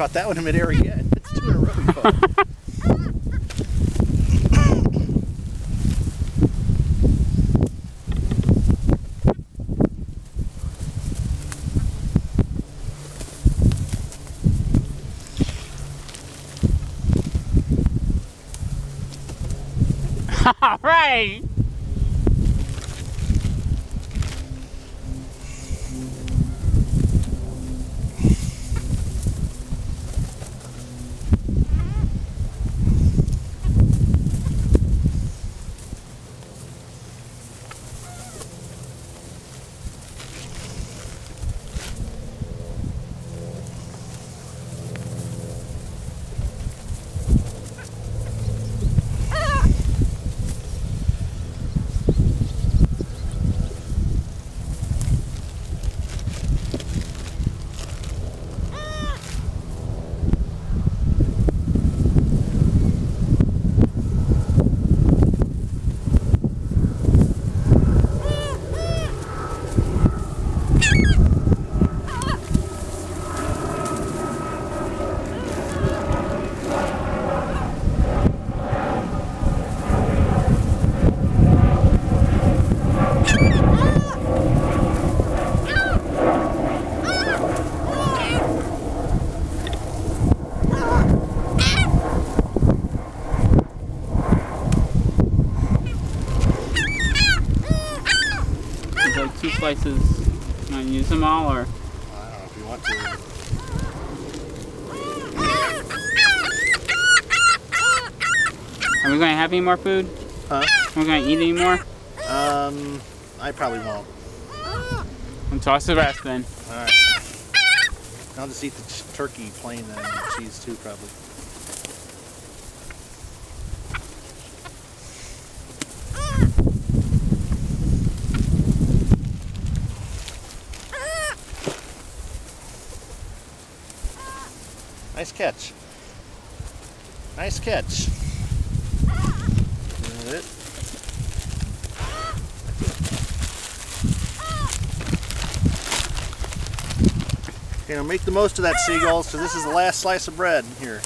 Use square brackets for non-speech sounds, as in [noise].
caught that one in midair again. It's two in a row. [laughs] All right. Two slices. You want to use them all or? I don't know if you want to. Are we going to have any more food? Huh? Are we going to eat any more? Um, I probably won't. And toss the rest then. Alright. I'll just eat the turkey plain then, and cheese too, probably. Nice catch. Nice catch. It? Okay, make the most of that seagulls, because this is the last slice of bread here.